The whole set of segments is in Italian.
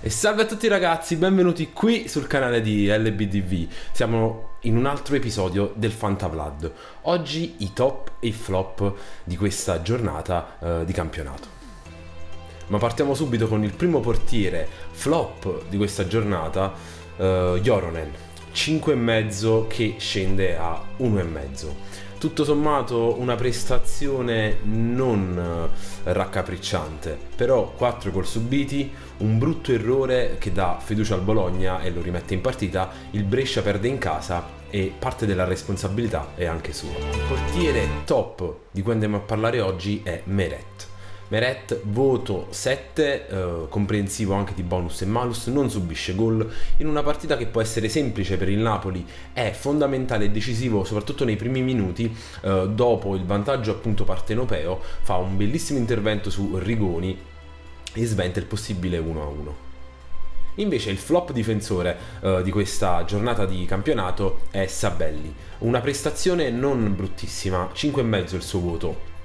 E salve a tutti ragazzi, benvenuti qui sul canale di LBDV. Siamo in un altro episodio del Fantavlad. Oggi i top e i flop di questa giornata eh, di campionato. Ma partiamo subito con il primo portiere flop di questa giornata, eh, Joronen. 5,5 che scende a 1,5 tutto sommato una prestazione non eh, raccapricciante, però 4 gol subiti, un brutto errore che dà fiducia al Bologna e lo rimette in partita, il Brescia perde in casa e parte della responsabilità è anche sua. Il portiere top di cui andiamo a parlare oggi è Meret. Meret, voto 7, eh, comprensivo anche di bonus e malus, non subisce gol in una partita che può essere semplice per il Napoli, è fondamentale e decisivo soprattutto nei primi minuti, eh, dopo il vantaggio appunto partenopeo, fa un bellissimo intervento su Rigoni e sventa il possibile 1-1. Invece il flop difensore uh, di questa giornata di campionato è Sabelli. Una prestazione non bruttissima, 5,5 il suo voto,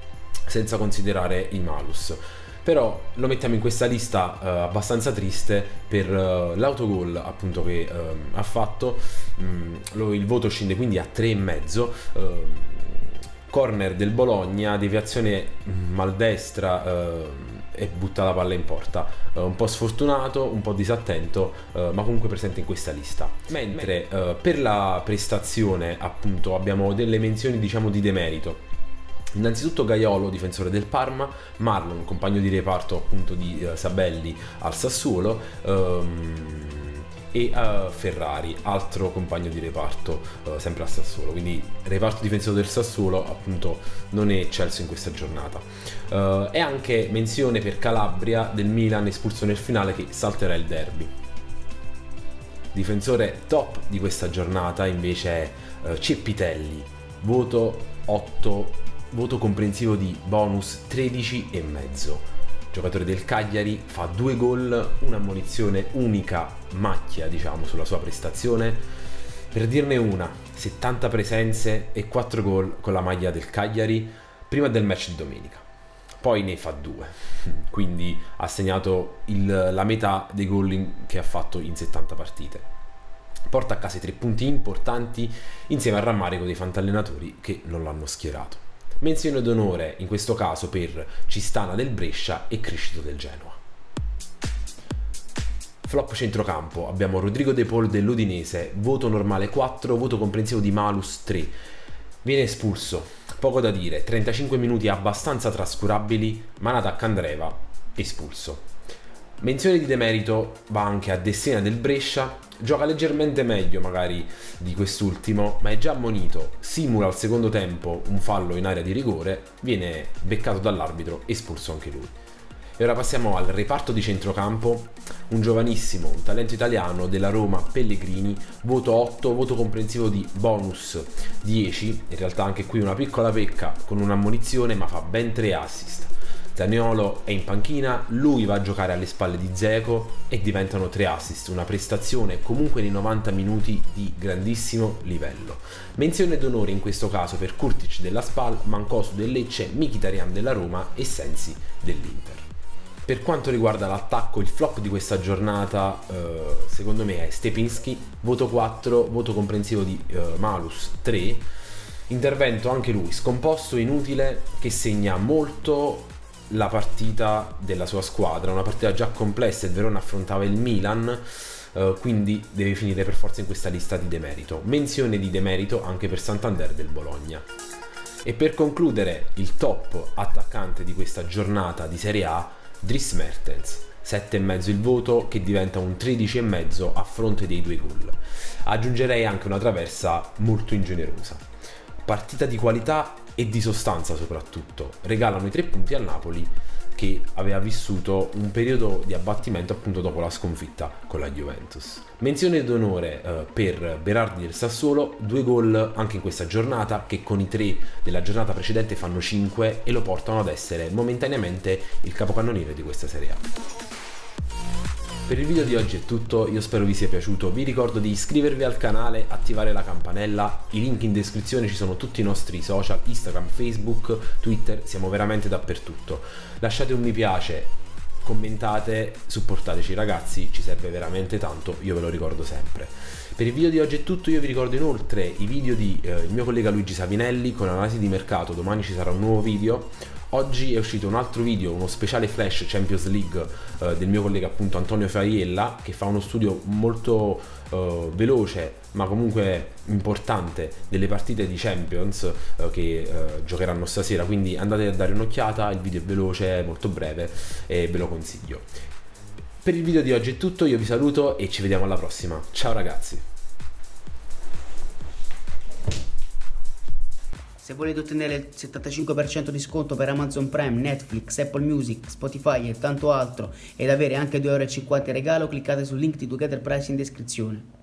senza considerare i malus. Però lo mettiamo in questa lista uh, abbastanza triste per uh, l'autogol appunto che uh, ha fatto. Mm, lo, il voto scende quindi a 3,5. corner del Bologna, deviazione maldestra e butta la palla in porta. Un po' sfortunato, un po' disattento, ma comunque presente in questa lista. Mentre per la prestazione, appunto, abbiamo delle menzioni, diciamo, di demerito. Innanzitutto Gaiolo, difensore del Parma, Marlon, compagno di reparto appunto di uh, Sabelli al Sassuolo, um, e uh, Ferrari, altro compagno di reparto uh, sempre al Sassuolo. Quindi reparto difensore del Sassuolo appunto non è eccelso in questa giornata. Uh, e anche menzione per Calabria del Milan espulso nel finale che salterà il derby. Difensore top di questa giornata invece è Ceppitelli, voto 8 voto comprensivo di bonus 13 e mezzo. Giocatore del Cagliari fa due gol, una munizione unica macchia, diciamo, sulla sua prestazione. Per dirne una, 70 presenze e 4 gol con la maglia del Cagliari prima del match di domenica. Poi ne fa due, quindi ha segnato il, la metà dei gol che ha fatto in 70 partite porta a casa i tre punti importanti insieme al rammarico dei fantallenatori che non l'hanno schierato. Menzione d'onore in questo caso per Cistana del Brescia e Criscito del Genoa. Flop centrocampo, abbiamo Rodrigo De Paul dell'Udinese, voto normale 4, voto comprensivo di Malus 3. Viene espulso, poco da dire, 35 minuti abbastanza trascurabili, Manata Candreva, espulso. Menzione di demerito va anche a Dessena del Brescia, gioca leggermente meglio magari di quest'ultimo, ma è già ammonito, simula al secondo tempo un fallo in area di rigore, viene beccato dall'arbitro, espulso anche lui. E ora passiamo al reparto di centrocampo, un giovanissimo, un talento italiano della Roma Pellegrini, voto 8, voto comprensivo di bonus 10, in realtà anche qui una piccola pecca con un'ammonizione ma fa ben 3 assist. Zaniolo è in panchina, lui va a giocare alle spalle di Zeco e diventano tre assist, una prestazione comunque nei 90 minuti di grandissimo livello. Menzione d'onore in questo caso per Kurtic della Spal, Mancosu del Lecce, Mkhitaryan della Roma e Sensi dell'Inter. Per quanto riguarda l'attacco, il flop di questa giornata eh, secondo me è Stepinski, voto 4, voto comprensivo di eh, Malus 3, intervento anche lui scomposto, inutile, che segna molto la partita della sua squadra, una partita già complessa, il Verona affrontava il Milan, Uh, quindi deve finire per forza in questa lista di demerito. Menzione di demerito anche per Santander del Bologna. E per concludere il top attaccante di questa giornata di Serie A, Dries Mertens. 7,5 il voto che diventa un 13,5 a fronte dei due gol. Aggiungerei anche una traversa molto ingenerosa. Partita di qualità e di sostanza soprattutto. Regalano i tre punti al Napoli che aveva vissuto un periodo di abbattimento appunto dopo la sconfitta con la Juventus. Menzione d'onore eh, per Berardi del Sassuolo, due gol anche in questa giornata che con i tre della giornata precedente fanno 5 e lo portano ad essere momentaneamente il capocannoniere di questa Serie A. Per il video di oggi è tutto, io spero vi sia piaciuto, vi ricordo di iscrivervi al canale, attivare la campanella, i link in descrizione ci sono tutti i nostri social, Instagram, Facebook, Twitter, siamo veramente dappertutto. Lasciate un mi piace commentate, supportateci ragazzi, ci serve veramente tanto, io ve lo ricordo sempre. Per il video di oggi è tutto, io vi ricordo inoltre i video di eh, il mio collega Luigi Savinelli con analisi di mercato, domani ci sarà un nuovo video. Oggi è uscito un altro video, uno speciale flash Champions League eh, del mio collega appunto Antonio Faiella che fa uno studio molto eh, veloce ma comunque importante delle partite di Champions eh, che eh, giocheranno stasera, quindi andate a dare un'occhiata, il video è veloce, molto breve e ve lo consiglio. Per il video di oggi è tutto, io vi saluto e ci vediamo alla prossima. Ciao ragazzi! Se volete ottenere il 75% di sconto per Amazon Prime, Netflix, Apple Music, Spotify e tanto altro ed avere anche 2,50€ in regalo, cliccate sul link di Together Price in descrizione.